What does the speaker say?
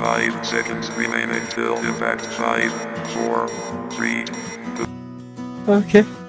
5 seconds remain until impact 5, 4, 3, two. Okay.